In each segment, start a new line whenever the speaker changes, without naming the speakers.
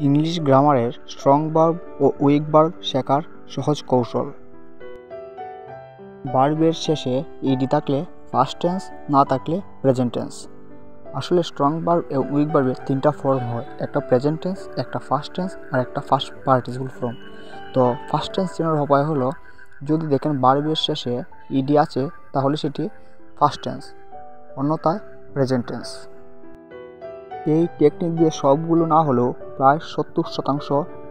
English গ্রামারের strong verb ও weak verb শেখার সহজ কৌশল। ভার্বের শেষে ইডি থাকলে ফার্স্ট টেন্স না থাকলে প্রেজেন্ট টেন্স আসলে স্ট্রং ভার্ব এবং উইক ভার্বের তিনটা ফর্ম হয়, একটা প্রেজেন্ট টেন্স একটা ফার্স্ট টেন্স আর একটা ফার্স্ট পার্টিসিপল ফর্ম তো ফার্স্ট টেন্স চেনার উপায় হলো, যদি দেখেন ভার্বের শেষে ইডি আছে, তাহলে সেটি ফার্স্ট টেন্স অন্যথায় প্রেজেন্ট টেন্স এই টেকনিক দিয়ে সবগুলো না হলেও প্রায় সত্তর শতাংশ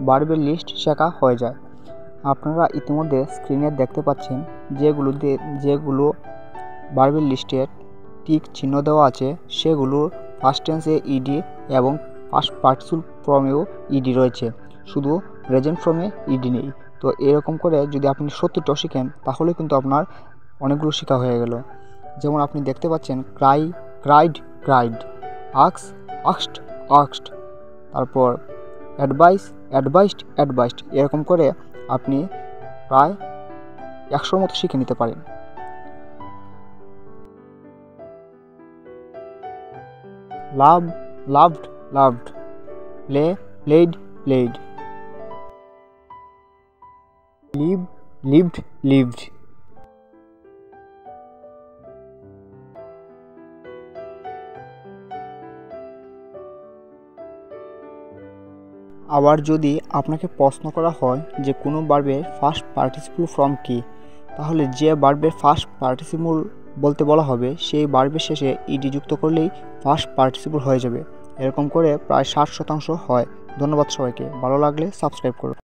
বার্বের লিস্ট শেখা হয়ে যায়। আপনারা ইতিমধ্যে স্ক্রিনে দেখতে পাচ্ছেন যেগুলো দিয়ে যেগুলো বার্বের লিস্টের টিক চিহ্ন দেওয়া আছে, সেগুলো ফার্স্ট টেন্সে ইডি এবং ফার্স্ট পার্টিসিল ফর্মেও ইডি রয়েছে। শুধু প্রেজেন্ট ফর্মে ইডি নেই। তো এরকম করে যদি আপনি সত্তরটাও শিখেন, তাহলে কিন্তু আপনার অনেকগুলো শেখা হয়ে গেল। যেমন আপনি দেখতে পাচ্ছেন ক্রাই ক্রাইড ক্রাইড আক্স আক্সড আক্সড তারপর অ্যাডভাইস অ্যাডভাইসড অ্যাডভাইসড এরকম করে আপনি প্রায় একশোর মতো শিখে নিতে পারেন। Love loved loved play played played live lived lived আবার যদি আপনাকে প্রশ্ন করা হয় যে কোনো বার্বের ফার্স্ট পার্টিসিপল ফর্ম কী, তাহলে যে বার্বের ফার্স্ট পার্টিসিপল বলতে বলা হবে, সেই বার্বের শেষে ইডি যুক্ত করলেই ফার্স্ট পার্টিসিপল হয়ে যাবে। এরকম করে প্রায় ষাট শতাংশ হয়। ধন্যবাদ সবাইকে। ভালো লাগলে সাবস্ক্রাইব করুন।